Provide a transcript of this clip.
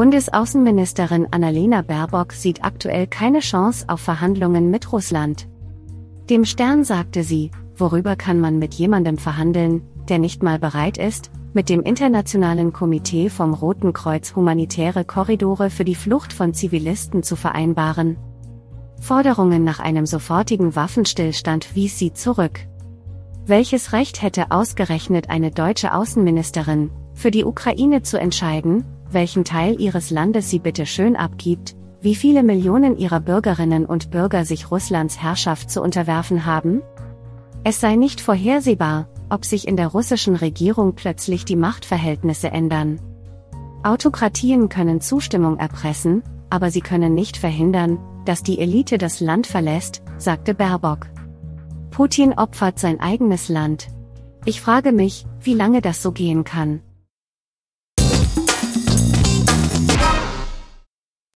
Bundesaußenministerin Annalena Baerbock sieht aktuell keine Chance auf Verhandlungen mit Russland. Dem Stern sagte sie, worüber kann man mit jemandem verhandeln, der nicht mal bereit ist, mit dem Internationalen Komitee vom Roten Kreuz humanitäre Korridore für die Flucht von Zivilisten zu vereinbaren. Forderungen nach einem sofortigen Waffenstillstand wies sie zurück. Welches Recht hätte ausgerechnet eine deutsche Außenministerin, für die Ukraine zu entscheiden, welchen Teil ihres Landes sie bitte schön abgibt, wie viele Millionen ihrer Bürgerinnen und Bürger sich Russlands Herrschaft zu unterwerfen haben? Es sei nicht vorhersehbar, ob sich in der russischen Regierung plötzlich die Machtverhältnisse ändern. Autokratien können Zustimmung erpressen, aber sie können nicht verhindern, dass die Elite das Land verlässt, sagte Baerbock. Putin opfert sein eigenes Land. Ich frage mich, wie lange das so gehen kann.